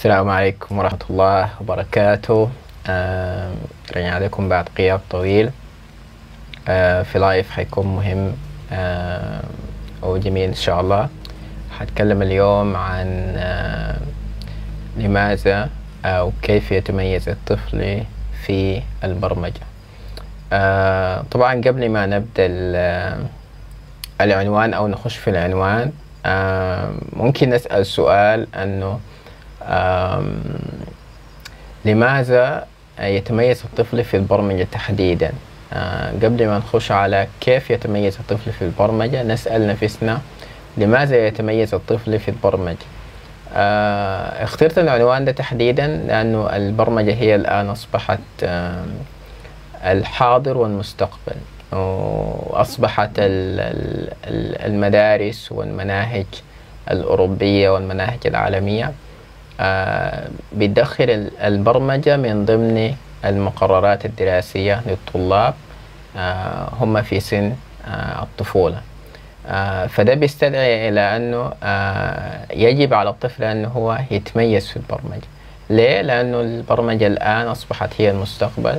السلام عليكم ورحمة الله وبركاته. رجعنا لكم بعد غياب طويل. في لايف حيكون مهم. وجميل إن شاء الله. حتكلم اليوم عن لماذا أو كيف يتميز الطفل في البرمجة. طبعا قبل ما نبدأ العنوان أو نخش في العنوان ممكن نسأل سؤال أنه لماذا يتميز الطفل في البرمجة تحديدا؟ آه قبل ما نخش على كيف يتميز الطفل في البرمجة نسأل نفسنا لماذا يتميز الطفل في البرمجة؟ آه اخترت العنوان ده تحديدا لأنه البرمجة هي الآن أصبحت الحاضر والمستقبل وأصبحت المدارس والمناهج الأوروبية والمناهج العالمية. بتدخل البرمجة من ضمن المقررات الدراسية للطلاب هم في سن الطفولة. فده بيستدعي إلى أنه يجب على الطفل أنه هو يتميز في البرمجة. ليه؟ لأنه البرمجة الآن أصبحت هي المستقبل.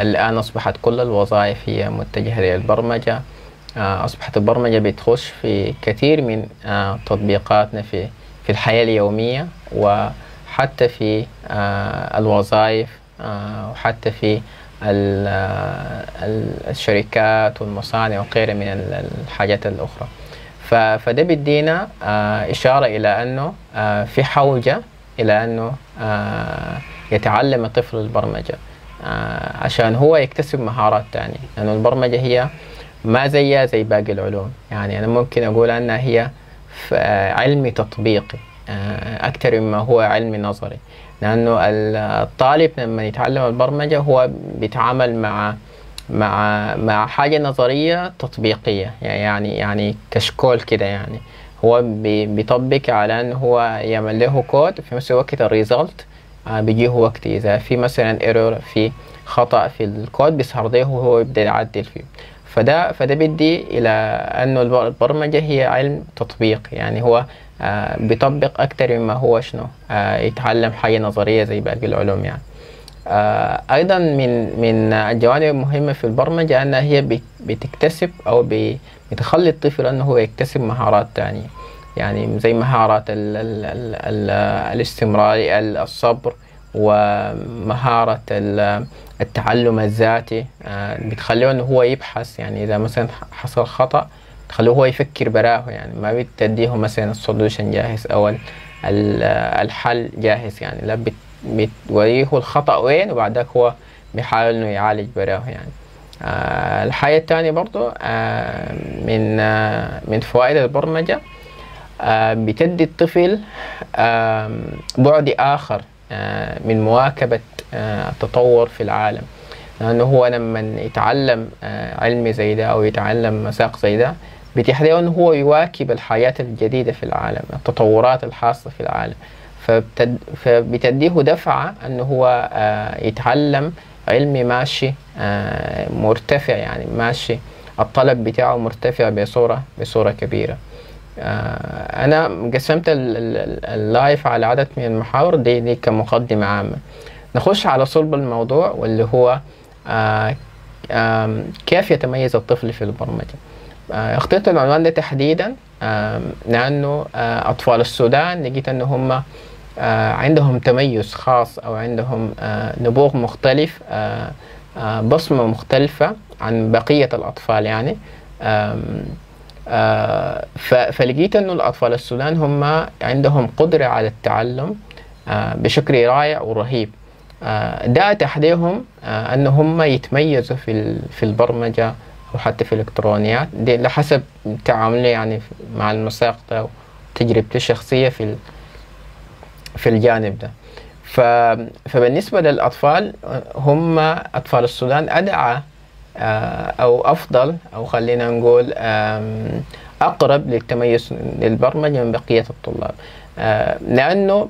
الآن أصبحت كل الوظائف هي متجهة للبرمجة. أصبحت البرمجة بتخش في كثير من تطبيقاتنا في في الحياة اليومية وحتى في الوظائف وحتى في الشركات والمصانع وغيرها من الحاجات الأخرى. فده بيدينا إشارة إلى أنه في حوجة إلى أنه يتعلم الطفل البرمجة عشان هو يكتسب مهارات تانية. لأنه يعني البرمجة هي ما زيها زي باقي العلوم. يعني أنا ممكن أقول أنها هي علمي تطبيقي أكثر مما هو علمي نظري. لأنه الطالب لما يتعلم البرمجة هو بيتعامل مع مع مع حاجة نظرية تطبيقية يعني يعني كشكول كده يعني. هو بيطبق على أنه هو يعمل له كود في نفس الوقت ال result بيجيه وقت. إذا في مثلا error في خطأ في الكود بيظهر له وهو يبدأ يعدل فيه. فده فده بيدي إلى أنه البرمجة هي علم تطبيق يعني هو آه بيطبق أكثر مما هو شنو آه يتعلم حاجة نظرية زي باقي العلوم يعني. آه أيضا من من الجوانب المهمة في البرمجة أنها هي بتكتسب أو بتخلي الطفل أنه هو يكتسب مهارات تانية. يعني زي مهارات ال ال ال ال الاستمرارية الصبر ومهارة التعلم الذاتي بتخليه إنه هو يبحث. يعني إذا مثلا حصل خطأ تخليه هو يفكر براه يعني ما بتديه مثلا السولوشن جاهز أو الحل جاهز. يعني لا بتوريه الخطأ وين وبعدك هو بيحاول إنه يعالج براه يعني. الحاجة الثانية برضو من من فوائد البرمجة بتدي الطفل بعد آخر من مواكبة التطور في العالم. لأنه هو لما يتعلم علم زي ده أو يتعلم مساق زي ده بيتيح له أنه هو يواكب الحياة الجديدة في العالم التطورات الحاصلة في العالم. فبتديه دفعة أنه هو يتعلم علم ماشي مرتفع يعني ماشي الطلب بتاعه مرتفع بصورة بصورة كبيرة. أنا قسمت اللايف على عدد من المحاور دي, دي كمقدمة عامة. نخش على صلب الموضوع واللي هو آآ آآ كيف يتميز الطفل في البرمجة. اخترت العنوان ده تحديدا لأنه أطفال السودان لقيت أن هم عندهم تميز خاص أو عندهم نبوغ مختلف بصمة مختلفة عن بقية الأطفال يعني. فلقيت أنه الأطفال السودان هم عندهم قدرة على التعلم بشكل رائع ورهيب. ده أتاح لهم أن هم يتميزوا في في البرمجة أو حتى في الإلكترونيات. دي لحسب تعاملي يعني مع المساق وتجربتي الشخصية في في الجانب ده. فبالنسبة للأطفال هم أطفال السودان أدعى أو أفضل أو خلينا نقول أقرب للتميز للبرمجة من بقية الطلاب. لأنه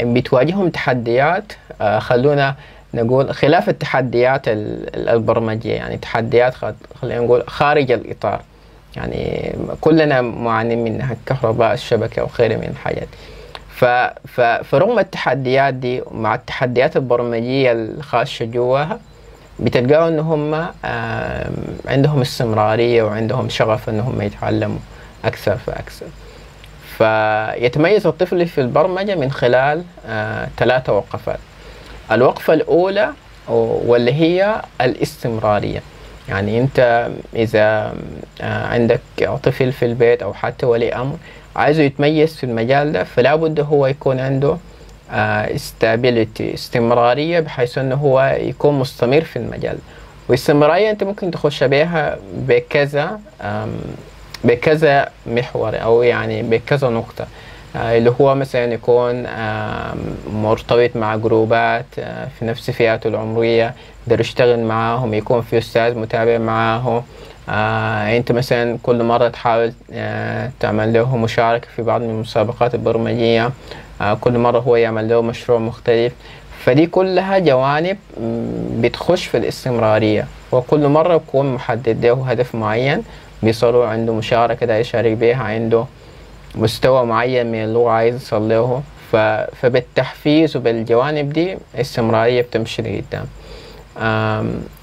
بتواجههم تحديات خلونا نقول خلاف التحديات البرمجية يعني تحديات خلينا نقول خارج الإطار. يعني كلنا معانين منها الكهرباء الشبكة وغيرها من الحاجات. فرغم التحديات دي مع التحديات البرمجية الخاصة جواها بتلقاوا إن هم عندهم استمرارية وعندهم شغف إن هم يتعلموا أكثر فأكثر. فيتميز الطفل في البرمجة من خلال آه، ثلاثة وقفات. الوقفة الأولى واللي هي الاستمرارية. يعني أنت إذا آه، عندك طفل في البيت أو حتى ولي أمر عايزه يتميز في المجال ده فلا بد هو يكون عنده استابيليتي آه، استمرارية بحيث أنه هو يكون مستمر في المجال والاستمرارية أنت ممكن تخش بها بكذا بكذا محور أو يعني بكذا نقطة. اللي هو مثلا يكون مرتبط مع جروبات آه، في نفس فئاته العمرية يقدر يشتغل معاهم يكون في أستاذ متابع معاه آه أنت مثلا كل مرة تحاول آه تعمل له مشاركة في بعض من المسابقات البرمجية. آه كل مرة هو يعمل له مشروع مختلف. فدي كلها جوانب بتخش في الاستمرارية. وكل مرة بكون محدد له هدف معين بيصلوا عنده مشاركة دا يشارك بيها عنده. مستوى معين من اللغة عايز يوصل له. فبالتحفيز وبالجوانب دي استمرارية بتمشي لقدام.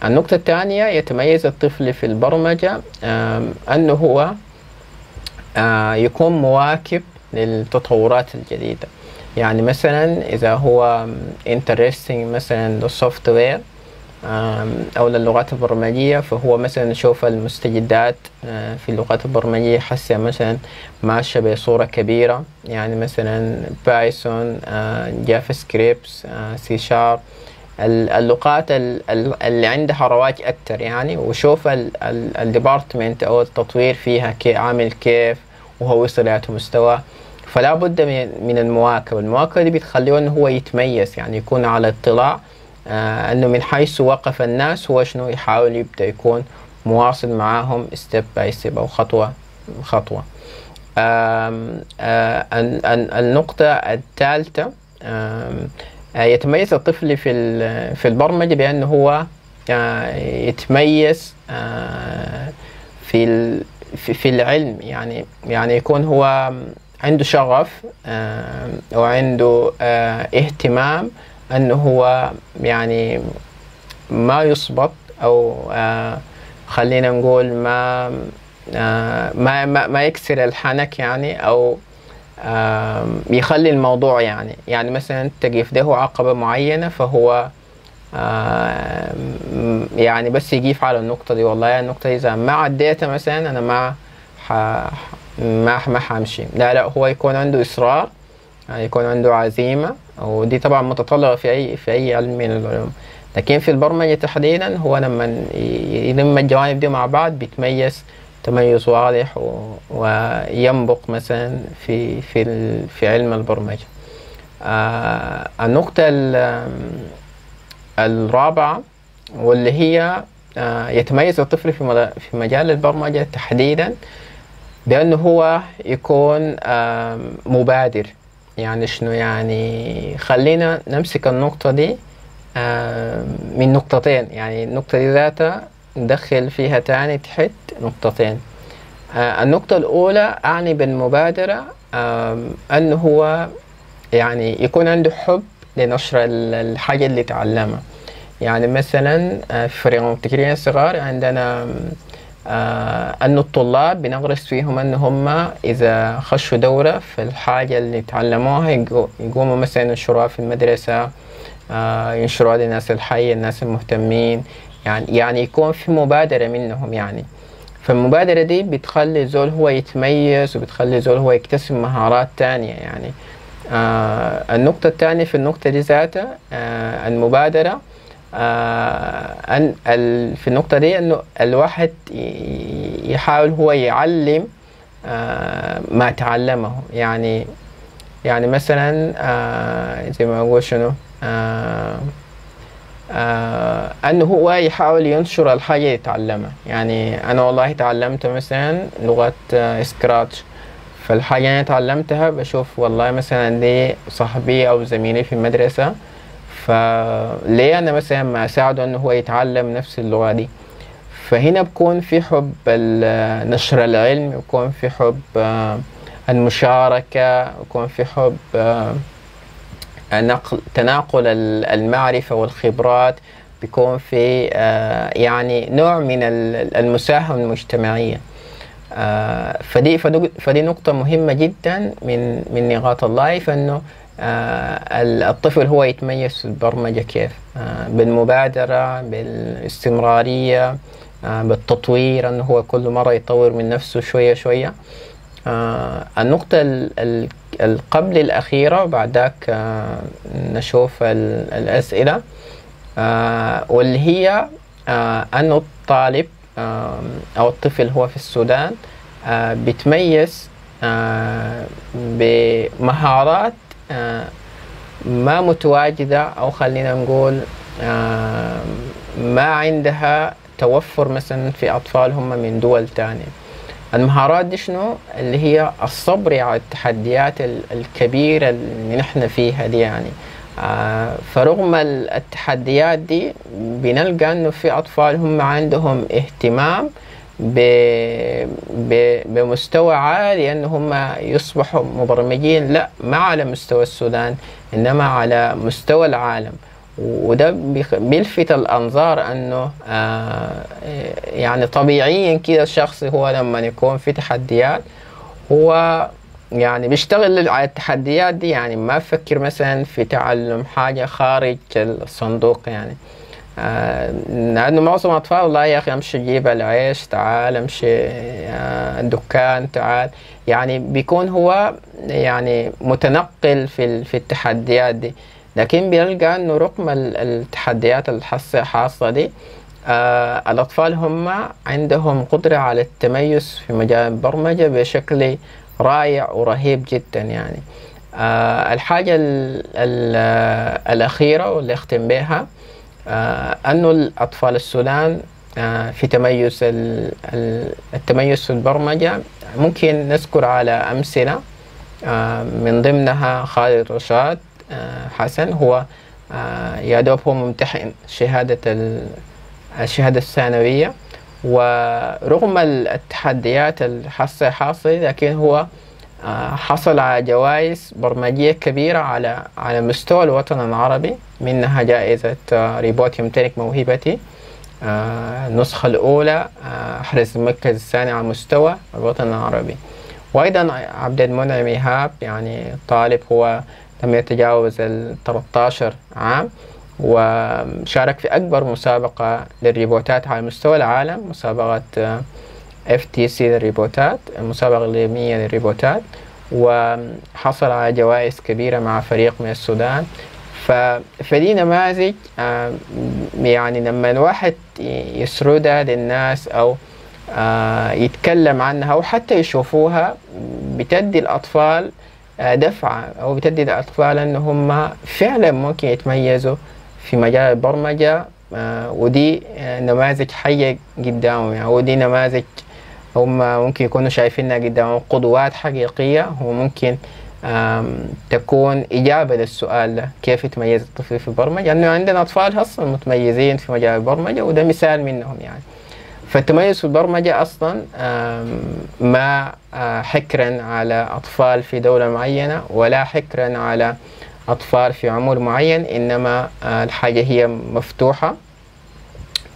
النقطة الثانية يتميز الطفل في البرمجة أنه هو يكون مواكب للتطورات الجديدة. يعني مثلا إذا هو interesting مثلا للسوفت وير أو للغات البرمجية فهو مثلا يشوف المستجدات في اللغات البرمجية حسي مثلا ماشية بصورة كبيرة يعني مثلا Python JavaScript C Sharp اللغات اللي عندها رواج أكتر يعني. وشوف ال development أو التطوير فيها كي عامل كيف وهو وصل مستوى. فلا بد من المواكبة. المواكبة دي بتخليه إنه هو يتميز يعني يكون على اطلاع. آه إنه من حيث وقف الناس هو شنو يحاول يبدأ يكون مواصل معاهم step by step أو خطوة خطوة. آه النقطة الثالثة يتميز الطفل في في البرمجة بأنه هو آه، يتميز آه، في في العلم. يعني يعني يكون هو عنده شغف أو عنده آه، اهتمام أنه هو يعني ما يصبط أو آه، خلينا نقول ما آه، ما ما, ما يكسر الحنك يعني أو يخلي الموضوع يعني. يعني مثلا تقف له عقبة معينة فهو يعني بس يقيف على النقطة دي. والله النقطة دي إذا ما عديتها مثلا أنا ما ما ما حمشي. لا لا هو يكون عنده إصرار يعني يكون عنده عزيمة. ودي طبعا متطلبة في أي في أي علم من العلوم. لكن في البرمجة تحديدا هو لما يلم الجوانب دي مع بعض بيتميز تميز واضح وينبق مثلا في في في علم البرمجة. آه النقطة الرابعة واللي هي آه يتميز الطفل في في مجال البرمجة تحديدا بأنه هو يكون مبادر. يعني شنو يعني خلينا نمسك النقطة دي من نقطتين. يعني النقطة دي ذاتها ندخل فيها تاني تحت نقطتين. النقطة الأولى أعني بالمبادرة أنه هو يعني يكون عنده حب لنشر الحاجة اللي تعلمها. يعني مثلا في فريق الصغار عندنا آه أن الطلاب بنغرس فيهم أن هم إذا خشوا دورة في الحاجة اللي تعلموها يقوموا مثلا ينشروها في المدرسة آه ينشروها للناس الحية الناس المهتمين. يعني يعني يكون في مبادرة منهم يعني. فالمبادرة دي بتخلي زول هو يتميز وبتخلي زول هو يكتسب مهارات تانية يعني. آه النقطة الثانية في النقطة دي ذاتها آه المبادرة آه في النقطة دي إنه الواحد يحاول هو يعلم آه ما تعلمه. يعني يعني مثلا آه زي ما أقول شنو آه إنه هو يحاول ينشر الحاجة اللي يتعلمها. يعني أنا والله تعلمت مثلا لغة آه سكراتش فالحاجة اللي تعلمتها بشوف والله مثلا دي صاحبي أو زميلي في المدرسة فليه أنا مثلا ما أساعده إنه هو يتعلم نفس اللغة دي؟ فهنا بكون في حب نشر العلم بكون في حب المشاركة يكون في حب نقل تناقل المعرفة والخبرات بيكون في يعني نوع من المساهمة المجتمعية. فدي فدي نقطة مهمة جدا من من نقاط اللايف انه الطفل هو يتميز في البرمجة كيف بالمبادرة بالاستمرارية بالتطوير إنه هو كل مرة يطور من نفسه شوية شوية. النقطة القبل الأخيرة وبعد ذاك نشوف الأسئلة واللي هي أنه الطالب أو الطفل هو في السودان بيتميز بمهارات ما متواجدة أو خلينا نقول ما عندها توفر مثلا في أطفال هم من دول تانية. المهارات دي شنو؟ اللي هي الصبر على التحديات الكبيرة اللي نحن فيها دي يعني. آه فرغم التحديات دي بنلقى إنه في أطفال هم عندهم اهتمام ب ب بمستوى عالي أن هم يصبحوا مبرمجين. لا ما على مستوى السودان إنما على مستوى العالم. وده بيلفت الأنظار أنه آه يعني طبيعيا كده الشخص هو لما يكون في تحديات هو يعني بيشتغل على التحديات دي. يعني ما بفكر مثلا في تعلم حاجة خارج الصندوق يعني. آه لأنه معظم الأطفال والله يا أخي أمشي جيب العيش تعال أمشي آه الدكان تعال. يعني بيكون هو يعني متنقل في في التحديات دي. لكن بيلقى إنه رغم التحديات الحاصة دي آه الأطفال هم عندهم قدرة على التميز في مجال البرمجة بشكل رائع ورهيب جدا يعني. آه الحاجة ال ال الأخيرة واللي أختم بها آه أنه الأطفال السودان آه في تميز التميز في البرمجة. ممكن نذكر على أمثلة آه من ضمنها خالد رشاد حسن. هو يا دوب هو ممتحن شهادة الشهادة الثانوية. ورغم التحديات الحاصلة حاصلة لكن هو حصل على جوائز برمجية كبيرة على على مستوى الوطن العربي. منها جائزة ريبوت يمتلك موهبتي. النسخة الأولى أحرز المركز الثاني على مستوى الوطن العربي. وأيضا عبد المنعم إيهاب يعني طالب هو لم يتجاوز ال 13 عام وشارك في أكبر مسابقة للريبوتات على مستوى العالم مسابقة FTC للريبوتات المسابقة العالمية للريبوتات وحصل على جوائز كبيرة مع فريق من السودان. فدي نماذج يعني لما الواحد يسردها للناس أو يتكلم عنها أو حتى يشوفوها بتدي الأطفال دفعة أو بتدي الأطفال أن هم فعلا ممكن يتميزوا في مجال البرمجة ودي نماذج حية قدامهم يعني ودي نماذج هم ممكن يكونوا شايفينها قدامهم قدوات حقيقية هو ممكن تكون إجابة للسؤال ده. كيف يتميز الطفل في البرمجة؟ لأنه عندنا أطفال أصلا متميزين في مجال البرمجة وده مثال منهم يعني. فالتميز في البرمجة أصلا ما حكرا على أطفال في دولة معينة ولا حكرا على أطفال في عمر معين إنما الحاجة هي مفتوحة.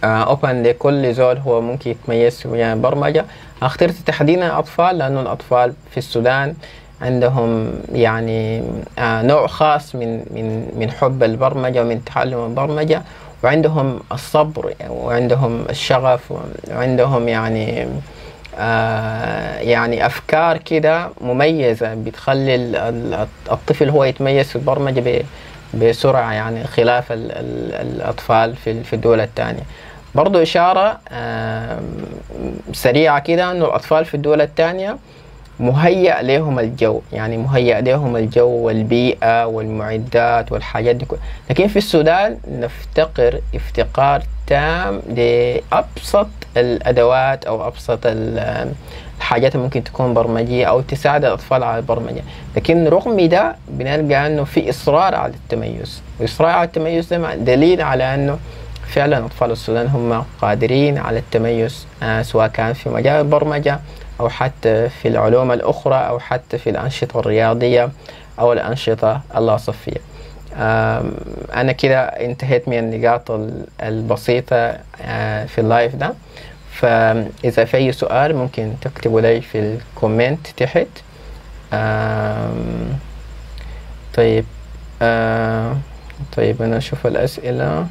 أوبن لكل زول هو ممكن يتميز في مجال البرمجة أخترت تحديدا الأطفال لأنه الأطفال في السودان عندهم يعني نوع خاص من من من حب البرمجة ومن تعلم البرمجة وعندهم الصبر وعندهم الشغف وعندهم يعني آه يعني أفكار كده مميزة بتخلي الطفل هو يتميز في البرمجة بسرعة يعني خلاف ال ال الأطفال في في الدول الثانية برضو إشارة آه سريعة كده إنه الأطفال في الدول الثانية مهيأ لهم الجو يعني مهيأ لهم الجو والبيئة والمعدات والحاجات دي لكن في السودان نفتقر افتقار تام لأبسط الأدوات أو أبسط الحاجات ممكن تكون برمجية أو تساعد الأطفال على البرمجة. لكن رغم ده بنلقى أنه في إصرار على التميز وإصرار على التميز ده دليل على أنه فعلا أطفال السودان هم قادرين على التميز آه سواء كان في مجال البرمجة أو حتى في العلوم الأخرى أو حتى في الأنشطة الرياضية أو الأنشطة اللاصفية. أنا كده انتهيت من النقاط البسيطة آه، في ال live ده. فإذا في أي سؤال ممكن تكتبوا لي في ال comment تحت. طيب آه، طيب أنا أشوف الأسئلة.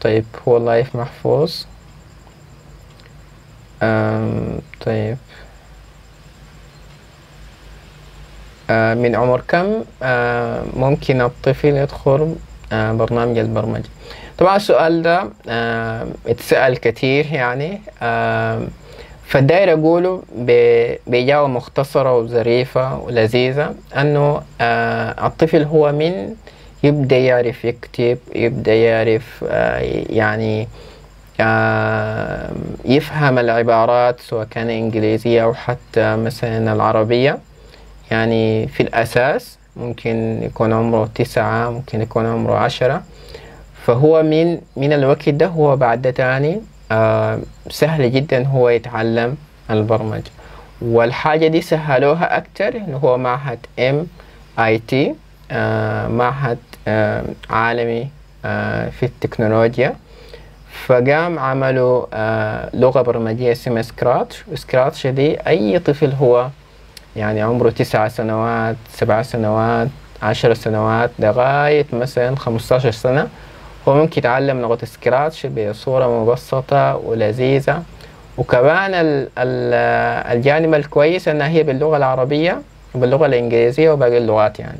طيب هو ال live محفوظ. طيب. من عمر كم؟ ممكن الطفل يدخل برنامج البرمجة. طبعا السؤال ده اتسأل كثير يعني. فالداير أقوله بإجابة مختصرة وظريفة ولذيذة أنه الطفل هو من يبدأ يعرف يكتب يبدأ يعرف يعني يفهم العبارات سواء كان إنجليزية أو حتى مثلا العربية. يعني في الأساس ممكن يكون عمره تسعة ممكن يكون عمره عشرة. فهو من من الوقت ده هو بعد تاني آه سهل جدا هو يتعلم البرمجة. والحاجة دي سهلوها أكتر إنه هو معهد ام اي تي معهد آه عالمي آه في التكنولوجيا. فقام عملوا آه لغة برمجية اسمها Scratch و Scratch دي أي طفل هو يعني عمره تسع سنوات سبع سنوات عشر سنوات لغاية مثلا خمستاشر سنة هو ممكن يتعلم لغة Scratch بصورة مبسطة ولذيذة. وكمان ال ال الجانب الكويس إنها هي باللغة العربية وباللغة الإنجليزية وباقي اللغات يعني.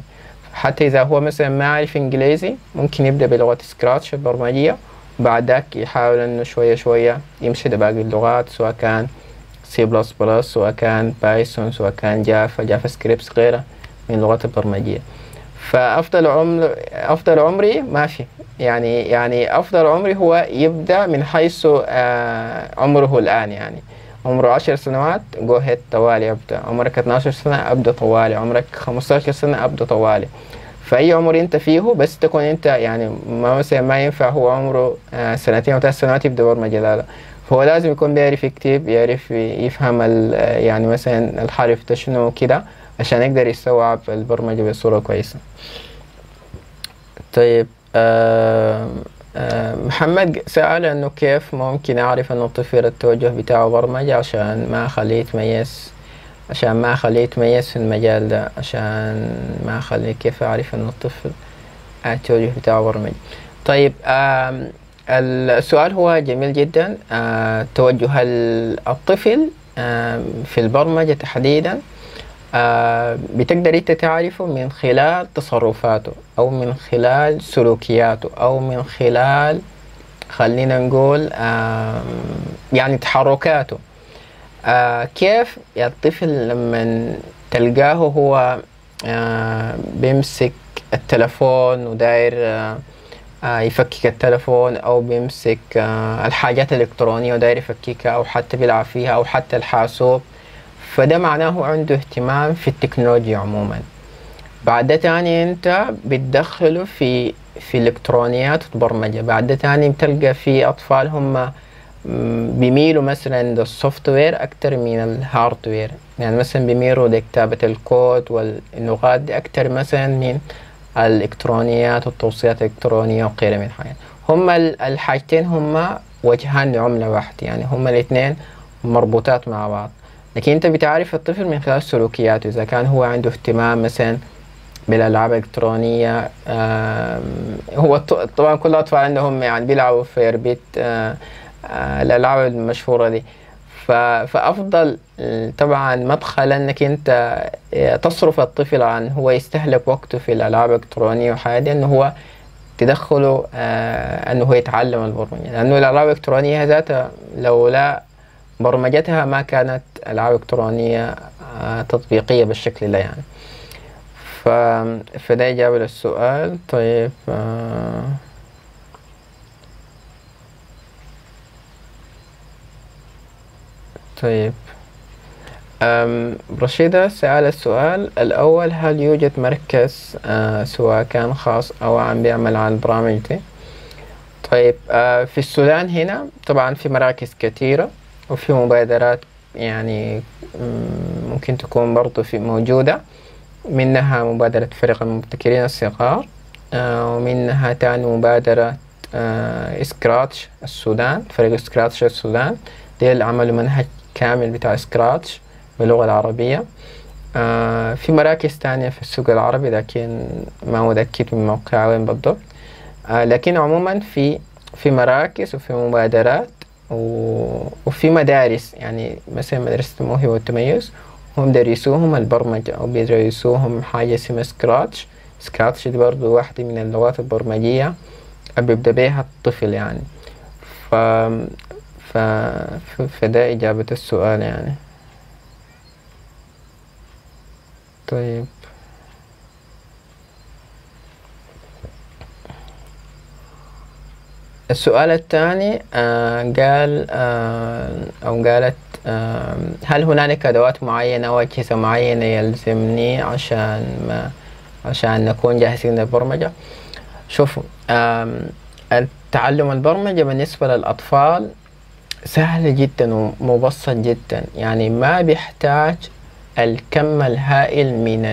حتى إذا هو مثلا ما يعرف إنجليزي ممكن يبدأ بلغة Scratch البرمجية وبعد داك يحاول إنه شوية شوية يمشي لباقي اللغات سواء كان C plus plus سواء كان Python سواء كان Java JavaScript غيره من اللغات البرمجية. فأفضل عمر أفضل عمري ما في يعني يعني أفضل عمري هو يبدأ من حيث آه عمره الآن يعني. عمره عشر سنوات جو هيد طوالي أبدأ. عمرك 12 سنة أبدأ طوالي. عمرك 15 سنة أبدأ طوالي. فأي عمر أنت فيه بس تكون أنت يعني ما مثلا ما ينفع هو عمره آه سنتين أو ثلاث سنوات يبدأ برمجة. لا لا. فهو لازم يكون بيعرف يكتب يعرف يفهم يعني مثلا الحرف ده شنو كده عشان يقدر يستوعب البرمجة بصورة كويسة. طيب آه آه محمد سأل إنه كيف ممكن أعرف إنه الطفل التوجه بتاعه برمجة عشان ما اخليه يتميز عشان ما اخليه يتميز في المجال ده عشان ما اخليه كيف أعرف إنه الطفل التوجه بتاعه برمجة؟ طيب السؤال هو جميل جدا. آه توجه الطفل في البرمجة تحديدا. بتقدر انت تعرفه من خلال تصرفاته أو من خلال سلوكياته أو من خلال خلينا نقول آه يعني تحركاته. آه كيف الطفل لما تلقاه هو آه بيمسك التلفون وداير آه آه، يفكك التلفون أو بيمسك آه، الحاجات الالكترونية وداير يفككها أو حتى بيلعب فيها أو حتى الحاسوب. فده معناه عنده اهتمام في التكنولوجيا عموما. بعد تاني انت بتدخله في في الإلكترونيات والبرمجه بعد تاني بتلقى في أطفال هم بيميلوا مثلا لل software أكتر من ال hardware يعني مثلا بيميلوا لكتابة الكود واللغات دي أكتر مثلا من الإلكترونيات والتوصيلات الإلكترونية وغيرها من الحاجات. هم الحاجتين هم وجهان لعملة واحدة. يعني هم الاثنين مربوطات مع بعض. لكن انت بتعرف الطفل من خلال سلوكياته. إذا كان هو عنده اهتمام مثلا بالألعاب الإلكترونية هو طبعا كل الأطفال عندهم يعني بيلعبوا في ربيت الألعاب المشهورة دي. فأفضل طبعا مدخل إنك انت تصرف الطفل عن هو يستهلك وقته في الألعاب الإلكترونية وحاجة إنه هو تدخله آه إنه هو يتعلم البرمجة. لأنه الألعاب الإلكترونية ذاتها لولا برمجتها ما كانت ألعاب إلكترونية آه تطبيقية بالشكل ده يعني. ف... فده إجابة للسؤال. طيب آه طيب. رشيدة سأل السؤال الأول هل يوجد مركز أه سواء كان خاص أو عم بيعمل على البرامج دي؟ طيب في السودان هنا طبعا في مراكز كثيرة. وفي مبادرات يعني ممكن تكون برضو في موجودة. منها مبادرة فريق المبتكرين الصغار آه، ومنها تاني مبادرة آه، Scratch السودان فريق Scratch السودان. ديل عملوا منهج كامل بتاع Scratch باللغة العربية. آه، في مراكز تانية في السوق العربي لكن ما متأكد من موقعها وين بالضبط لكن عموما في في مراكز وفي مبادرات وفي مدارس يعني مثلا مدرسة الموهبة والتميز هم درسوهم البرمجة أو بيدرسوهم حاجة اسمها Scratch. Scratch دي برضو واحدة من اللغات البرمجية بيبدأ بيها الطفل يعني. ف... ف... فده إجابة السؤال يعني. طيب. السؤال الثاني آه قال آه أو قالت آه هل هنالك أدوات معينة أو أجهزة معينة يلزمني عشان ما عشان نكون جاهزين للبرمجة؟ شوفوا التعلم البرمجة بالنسبة للأطفال سهل جدا ومبسط جدا. يعني ما بيحتاج الكم الهائل من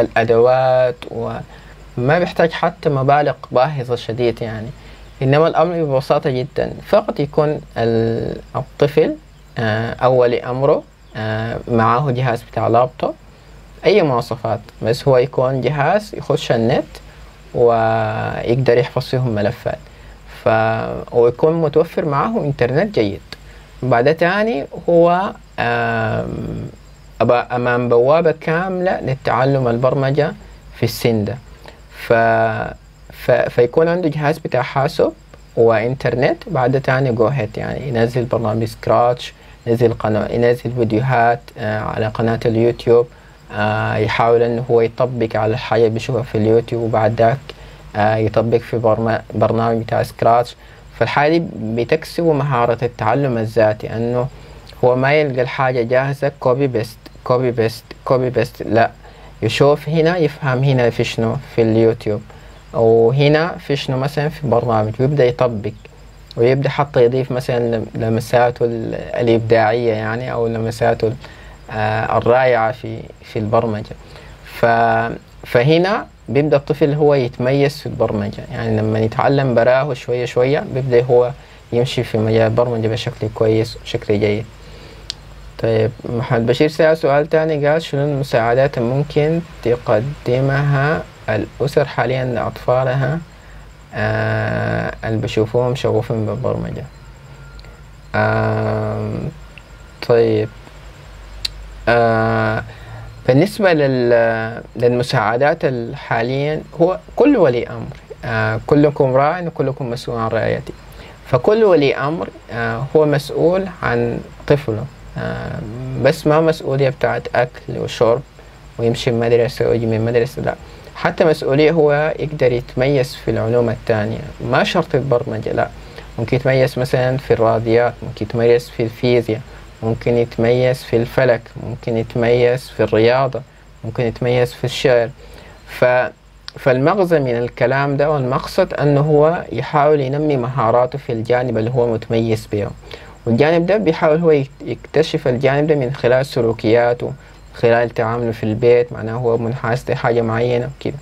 الأدوات وما بيحتاج حتى مبالغ باهظة شديد يعني. إنما الأمر ببساطة جدا. فقط يكون الطفل آه، أول أمره معاه جهاز بتاع لابتوب. أي مواصفات بس هو يكون جهاز يخش النت ويقدر يحفظ فيهم ملفات. ف... ويكون متوفر معه إنترنت جيد. بعد تاني هو أمامه بوابة كاملة للتعلم البرمجة في السن ده ف... ف... فيكون عنده جهاز بتاع حاسب وإنترنت. بعد تاني go ahead يعني ينزل برنامج Scratch ينزل قناة ينزل فيديوهات آه، على قناة اليوتيوب. آه، يحاول إنه هو يطبق على الحاجة بيشوفها في اليوتيوب وبعد ذاك آه، يطبق في برنامج بتاع Scratch فالحاجة دي بتكسبه مهارة التعلم الذاتي إنه هو ما يلقى الحاجة جاهزة copy paste copy paste copy paste لا. يشوف هنا يفهم هنا في شنو؟ في اليوتيوب. وهنا في شنو مثلا في برنامج ويبدأ يطبق ويبدأ حتى يضيف مثلا لمساته الإبداعية يعني أو لمساته آه، الرائعة في في البرمجة. ف فهنا بيبدأ الطفل هو يتميز في البرمجة. يعني لما يتعلم براه شوية شوية بيبدأ هو يمشي في مجال البرمجة بشكل كويس وشكل جيد. طيب محمد بشير سأل سؤال تاني قال شنو المساعدات ممكن تقدمها الأسر حاليا لأطفالها آه اللي بشوفوهم شغوفين بالبرمجة. طيب. آه بالنسبة للمساعدات حاليا هو كل ولي أمر آه كلكم راع وكلكم مسؤول عن رعايته فكل ولي أمر هو مسؤول عن طفله. بس ما مسؤولية بتاعت أكل وشرب ويمشي المدرسة ويجي من المدرسة لا. حتى مسؤولية هو يقدر يتميز في العلوم الثانية ما شرط البرمجة لا. ممكن يتميز مثلا في الرياضيات ممكن يتميز في الفيزياء ممكن يتميز في الفلك ممكن يتميز في الرياضة ممكن يتميز في الشعر. ف فالمغزى من الكلام ده والمقصد أنه هو يحاول ينمي مهاراته في الجانب اللي هو متميز به. والجانب ده بيحاول هو يكتشف الجانب ده من خلال سلوكياته خلال تعامله في البيت معناه هو منحاز لحاجة معينة كده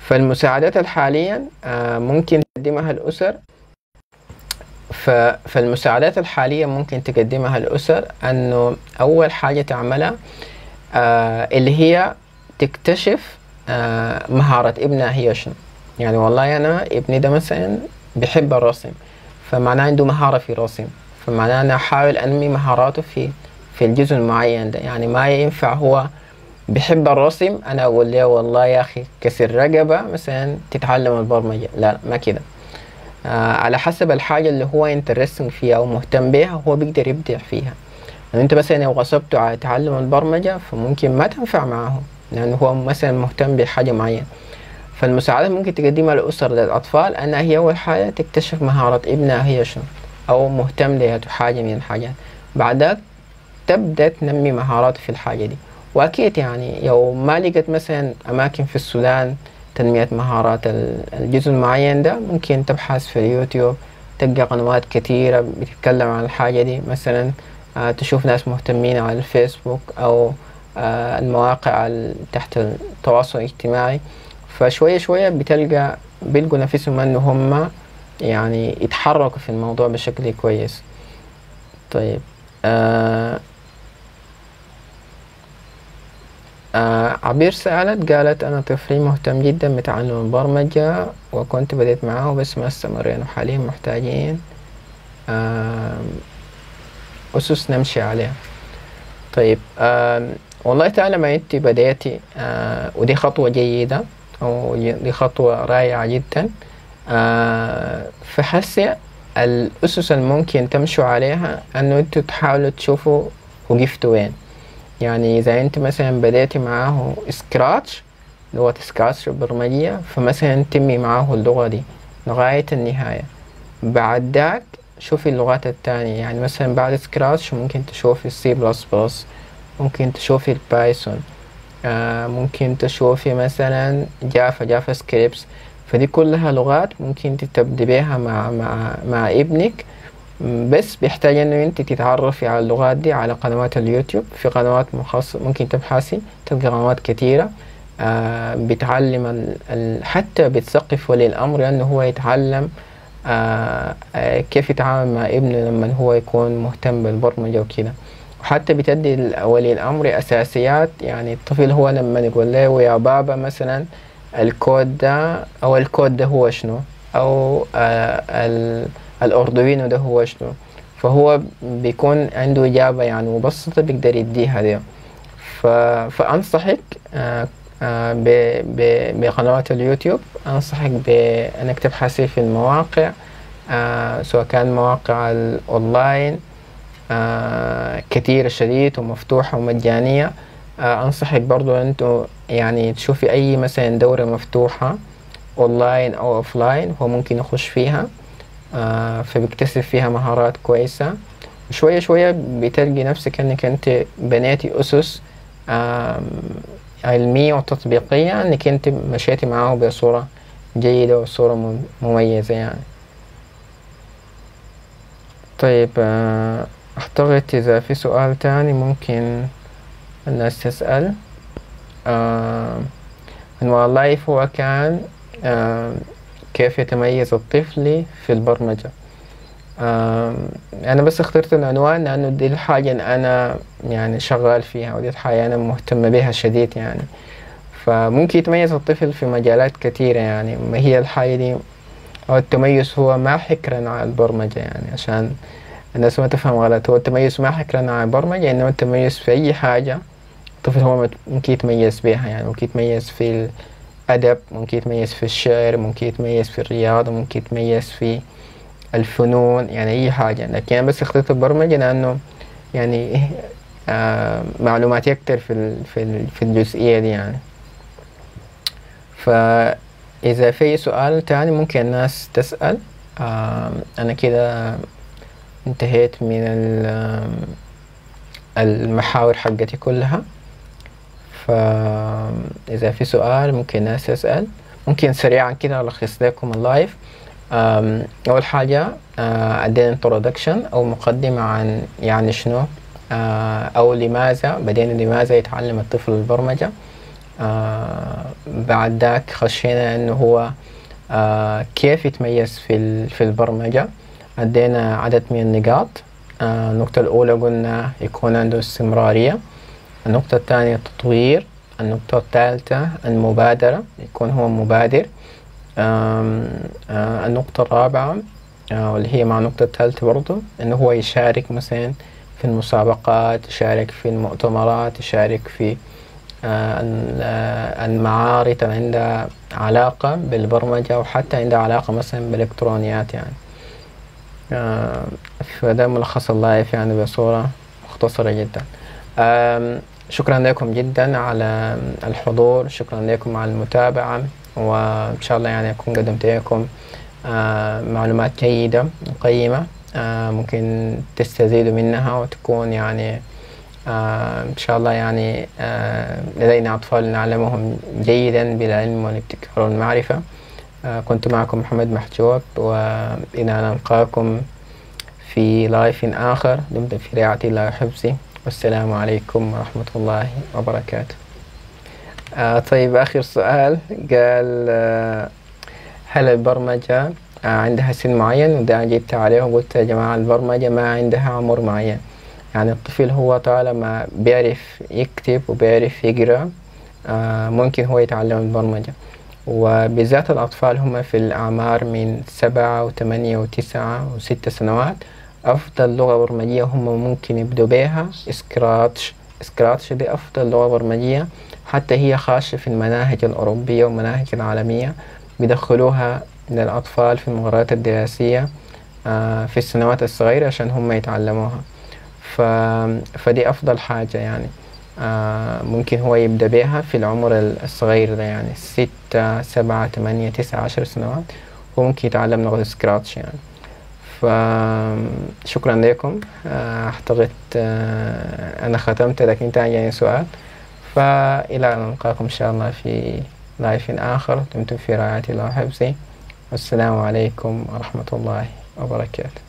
فالمساعدات الحاليا آه، ممكن تقدمها الأسر. فالمساعدات الحالية ممكن تقدمها الأسر أنه أول حاجة تعملها آه اللي هي تكتشف آه مهارة ابنها هي شنو. يعني والله أنا ابني ده مثلا بيحب الرسم فمعناه عنده مهارة في الرسم. فمعناه أنا أحاول أنمي مهاراته في في الجزء المعين ده. يعني ما ينفع هو بيحب الرسم. أنا أقول له والله يا أخي كسر رقبة مثلا تتعلم البرمجة. لا ما كده. آه على حسب الحاجة اللي هو انترستنج فيها أو مهتم بيها هو بيقدر يبدع فيها. يعني أنت مثلا لو غصبته على تعلم البرمجة فممكن ما تنفع معه لأنه هو مثلا مهتم بحاجة معينة. فالمساعدة ممكن تقدمها للأسر للأطفال. أنها هي أول حاجة تكتشف مهارة ابنها هي شنو أو مهتم لها حاجة من الحاجات. بعدك تبدأ تنمي مهاراته في الحاجة دي. وأكيد يعني لو ما لقيت مثلا أماكن في السودان تنمية مهارات الجزء المعين ده ممكن تبحث في اليوتيوب تلقى قنوات كثيرة بتتكلم عن الحاجة دي. مثلا آه، تشوف ناس مهتمين على الفيسبوك أو آه، المواقع تحت التواصل الاجتماعي. فشوية شوية بتلقى بيلقوا نفسهم أنه هم يعني يتحركوا في الموضوع بشكل كويس. طيب آه آه عبير سألت قالت أنا طفلي مهتم جدا بتعلم البرمجة وكنت بديت معاه بس ما استمرينا وحاليا محتاجين آه أسس نمشي عليها طيب آه والله تعالى ما أنت بديتي آه ودي خطوة جيدة أو دي خطوة رائعة جدا. آه فحسي الأسس الممكن تمشوا عليها أنه أنتوا تحاولوا تشوفوا وقفتوا وين. يعني إذا أنت مثلا بديتي معاه Scratch لغة Scratch البرمجية فمثلا تمي معاه اللغة دي لغاية النهاية. بعد ذاك شوفي اللغات التانية. يعني مثلا بعد Scratch ممكن تشوفي ال C plus plus ممكن تشوفي ال Python آه ممكن تشوفي مثلا Java JavaScripts فدي كلها لغات ممكن تبدي بيها مع مع مع ابنك. بس بيحتاج انه انت تتعرفي على اللغات دي على قنوات اليوتيوب. في قنوات مخصصة ممكن تبحثي تلقى قنوات كثيرة آه بتعلم ال ال حتى بتثقف ولي الأمر لأنه هو يتعلم آه آه كيف يتعامل مع ابنه لما هو يكون مهتم بالبرمجة وكده. وحتى بتدي ولي الأمر أساسيات. يعني الطفل هو لما يقول له يا بابا مثلا الكود ده أو الكود ده هو شنو؟ أو آه الأردوينو ده هو شنو؟ فهو بيكون عنده إجابة يعني مبسطة بيقدر يديها دي ف... فأنصحك آه آه ب... ب... بقنوات اليوتيوب أنصحك بأنك تبحثي في المواقع آه سواء كان مواقع الأونلاين آه شديد ومفتوحة ومجانية. أنصحك برضو أنتو يعني تشوفي أي مثلا دورة مفتوحة أونلاين أو offline هو ممكن يخش فيها. فبيكتسب فيها مهارات كويسة. شوية شوية بتلقي نفسك إنك أنت بنيتي أسس آه علمية وتطبيقية إنك أنت مشيتي معاه بصورة جيدة وصورة مميزة يعني. طيب آه أعتقد إذا في سؤال تاني ممكن الناس تسأل. آه والله هو كان آه كيف يتميز الطفل في البرمجة. أنا بس اخترت العنوان لأنه دي الحاجة اللي أنا يعني شغال فيها ودي الحاجة أنا مهتم بها شديد يعني. فممكن يتميز الطفل في مجالات كثيرة يعني ما هي الحاجة دي أو التميز هو ما حكرا على البرمجة يعني. عشان الناس ما تفهم غلط هو التميز ما حكرا على البرمجة إنما التميز في أي حاجة الطفل هو ممكن يتميز بها يعني ممكن يتميز في أدب ممكن يتميز في الشعر ممكن يتميز في الرياضة ممكن يتميز في الفنون يعني أي حاجة. لكن أنا بس اخترت البرمجة لأنه يعني آه معلوماتي أكتر في في في الجزئية دي يعني. فإذا في سؤال تاني ممكن الناس تسأل. آه أنا كده انتهيت من المحاور حقتي كلها. فإذا في سؤال ممكن الناس تسأل ممكن سريعا كده ألخص لكم اللايف. أول حاجة عندنا introduction أو مقدمة عن يعني شنو أو لماذا بدينا لماذا يتعلم الطفل البرمجة. بعد ذاك خشينا إنه هو كيف يتميز في في البرمجة. عندنا عدد من النقاط. النقطة الأولى قلنا يكون عنده استمرارية. النقطة الثانية التطوير النقطة الثالثة المبادرة يكون هو مبادر. النقطة الرابعة واللي هي مع النقطة الثالثة برضو إنه هو يشارك مثلا في المسابقات يشارك في المؤتمرات يشارك في المعارض اللي عندها علاقة بالبرمجة وحتى عندها علاقة مثلا بالإلكترونيات يعني. فده ملخص اللايف يعني بصورة مختصرة جدا. شكرا لكم جدا على الحضور شكرا لكم على المتابعة وإن شاء الله يعني أكون قدمت لكم معلومات جيدة وقيمة ممكن تستزيدوا منها وتكون يعني إن شاء الله يعني لدينا أطفال نعلمهم جيدا بالعلم والابتكار والمعرفة. كنت معكم محمد محجوب وإلى نلقاكم في لايف آخر دمتم في رعاية الله وحفظه. والسلام عليكم ورحمة الله وبركاته. آه طيب آخر سؤال. قال آه هل البرمجة آه عندها سن معين؟ وده جبت عليه وقلت يا جماعة البرمجة ما عندها عمر معين. يعني الطفل هو طالما بيعرف يكتب وبيعرف يقرأ آه ممكن هو يتعلم البرمجة. وبالذات الأطفال هم في الأعمار من سبعة وثمانية وتسعة وستة سنوات أفضل لغة برمجية هم ممكن يبدوا بها سكراتش سكراتش دي أفضل لغة برمجية حتى هي خاشة في المناهج الأوروبية والمناهج العالمية. بيدخلوها للأطفال في المقررات الدراسية آه في السنوات الصغيرة عشان هم يتعلموها. ف... فدي أفضل حاجة يعني آه ممكن هو يبدأ بها في العمر الصغير ده يعني ستة سبعة ثمانية تسعة عشر سنوات. وممكن يتعلم لغة سكراتش يعني. فشكرا لكم. آه أعتقد آه أنا ختمت لكن تاني سؤال. فإلى أن نلقاكم إن شاء الله في لايف آخر. دمتم في رعاية الله وحفظه. والسلام عليكم ورحمة الله وبركاته.